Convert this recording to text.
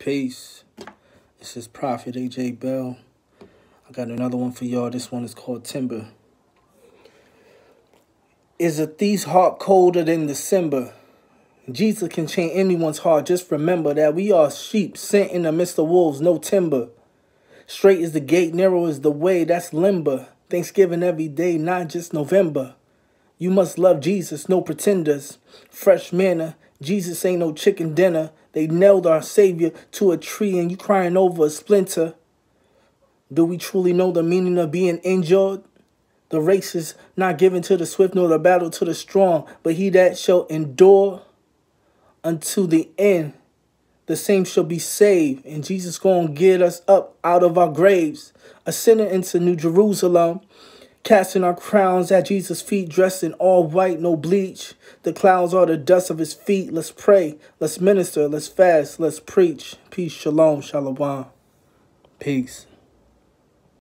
Peace. This is Prophet AJ Bell. I got another one for y'all. This one is called Timber. Is a thief's heart colder than December? Jesus can change anyone's heart. Just remember that we are sheep sent in the midst of wolves, no timber. Straight is the gate, narrow is the way. That's limber. Thanksgiving every day, not just November. You must love Jesus, no pretenders. Fresh manna. Jesus ain't no chicken dinner. They nailed our Savior to a tree and you crying over a splinter. Do we truly know the meaning of being injured? The race is not given to the swift nor the battle to the strong, but he that shall endure unto the end, the same shall be saved. And Jesus going to get us up out of our graves, ascending into New Jerusalem, casting our crowns at Jesus' feet, dressed in all white, no bleach. The clouds are the dust of his feet. Let's pray, let's minister, let's fast, let's preach. Peace, shalom, shalom. Peace.